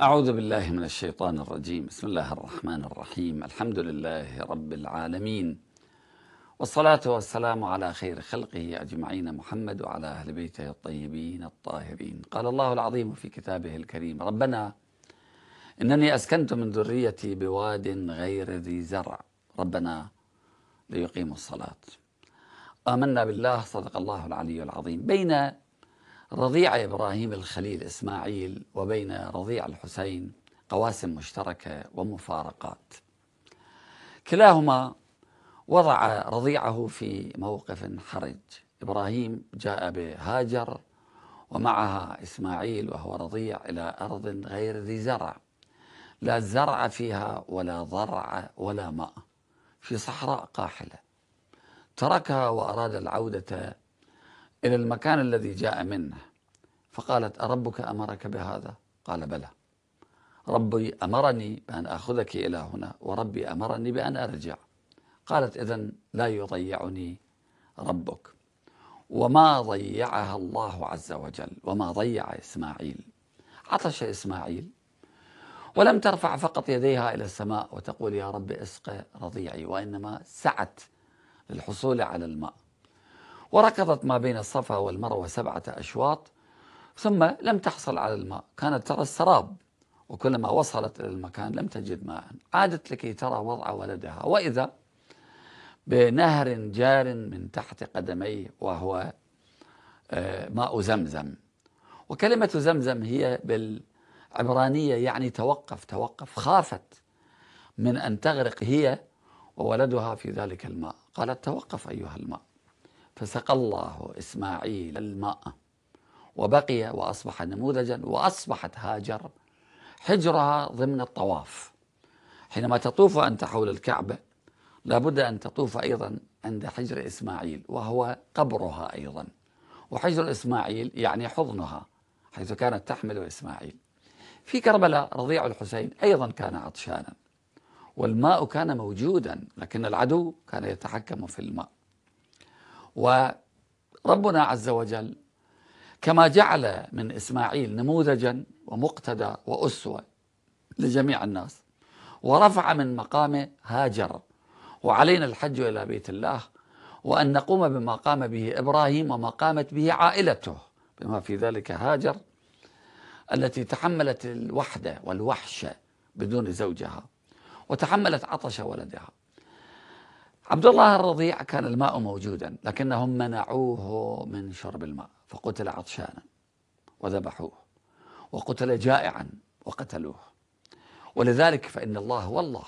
أعوذ بالله من الشيطان الرجيم. بسم الله الرحمن الرحيم. الحمد لله رب العالمين. والصلاة والسلام على خير خلقه أجمعين محمد وعلى أهل بيته الطيبين الطاهرين. قال الله العظيم في كتابه الكريم ربنا إنني أسكنت من ذريتي بواد غير ذي زرع. ربنا ليقيموا الصلاة. آمنا بالله صدق الله العلي العظيم. بين رضيع إبراهيم الخليل إسماعيل وبين رضيع الحسين قواسم مشتركة ومفارقات. كلاهما وضع رضيعه في موقف حرج. إبراهيم جاء بهاجر ومعها إسماعيل وهو رضيع إلى أرض غير ذي زرع. لا زرع فيها ولا ضرع ولا ماء في صحراء قاحلة. تركها وأراد العودة إلى المكان الذي جاء منه. فقالت أربك أمرك بهذا؟ قال بلى. ربي أمرني بأن أخذك إلى هنا وربي أمرني بأن أرجع. قالت إذا لا يضيعني ربك. وما ضيعها الله عز وجل وما ضيع إسماعيل. عطش إسماعيل. ولم ترفع فقط يديها إلى السماء وتقول يا رب اسق رضيعي وإنما سعت للحصول على الماء. وركضت ما بين الصفا والمروة سبعة أشواط ثم لم تحصل على الماء. كانت ترى السراب وكلما وصلت إلى المكان لم تجد ماء. عادت لكي ترى وضع ولدها. وإذا بنهر جار من تحت قدميه وهو آه، ماء زمزم. وكلمة زمزم هي بالعبرانية يعني توقف. توقف خافت من أن تغرق هي وولدها في ذلك الماء. قالت توقف أيها الماء. فسقى الله إسماعيل الماء وبقي وأصبح نموذجا وأصبحت هاجر حجرها ضمن الطواف. حينما تطوف أنت حول الكعبة لابد أن تطوف أيضا عند حجر إسماعيل وهو قبرها أيضا. وحجر إسماعيل يعني حضنها حيث كانت تحمل إسماعيل. في كربلاء رضيع الحسين أيضا كان عطشانا والماء كان موجودا لكن العدو كان يتحكم في الماء. وربنا عز وجل كما جعل من إسماعيل نموذجا ومقتدى وأسوة لجميع الناس ورفع من مقام هاجر وعلينا الحج إلى بيت الله وأن نقوم بما قام به إبراهيم وما قامت به عائلته بما في ذلك هاجر التي تحملت الوحدة والوحشة بدون زوجها وتحملت عطش ولدها. عبد الله الرضيع كان الماء موجودا لكنهم منعوه من شرب الماء فقتل عطشانا وذبحوه وقتل جائعا وقتلوه. ولذلك فإن الله والله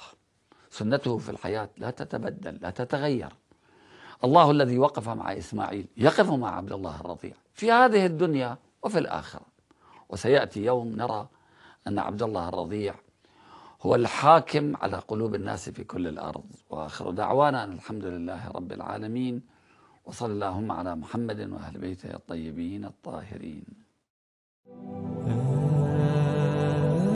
سنته في الحياة لا تتبدل لا تتغير. الله الذي وقف مع إسماعيل يقف مع عبد الله الرضيع في هذه الدنيا وفي الآخرة. وسيأتي يوم نرى أن عبد الله الرضيع هو الحاكم على قلوب الناس في كل الأرض. وآخر دعوانا أن الحمد لله رب العالمين وصلى اللهم على محمد وأهل بيته الطيبين الطاهرين.